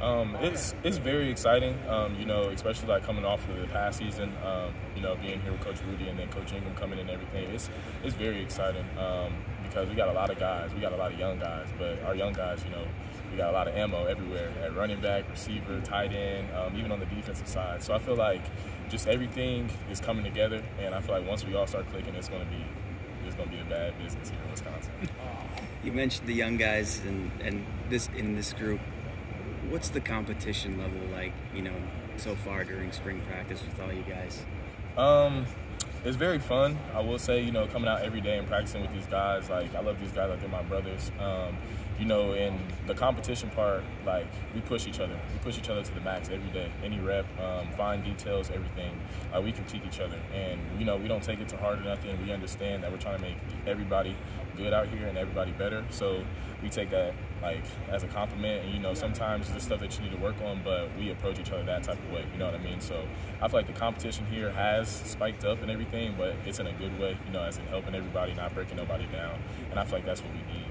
Um, it's it's very exciting, um, you know, especially like coming off of the past season, um, you know, being here with Coach Rudy and then Coach Ingram coming in and everything. It's it's very exciting um, because we got a lot of guys, we got a lot of young guys, but our young guys, you know, we got a lot of ammo everywhere at running back, receiver, tight end, um, even on the defensive side. So I feel like just everything is coming together, and I feel like once we all start clicking, it's going to be it's going to be a bad business here in Wisconsin. You mentioned the young guys and, and this in this group what's the competition level like, you know, so far during spring practice with all you guys? Um, it's very fun. I will say, you know, coming out every day and practicing with these guys, like I love these guys like they're my brothers. Um, you know, in the competition part, like we push each other. We push each other to the max every day. Any rep, um, fine details, everything. Like we critique each other, and you know, we don't take it to heart or nothing. We understand that we're trying to make everybody good out here and everybody better. So we take that like as a compliment. And you know, sometimes the stuff that you need to work on, but we approach each other that type of way. You know what I mean? So I feel like the competition here has spiked up and everything, but it's in a good way. You know, as in helping everybody, not breaking nobody down. And I feel like that's what we need.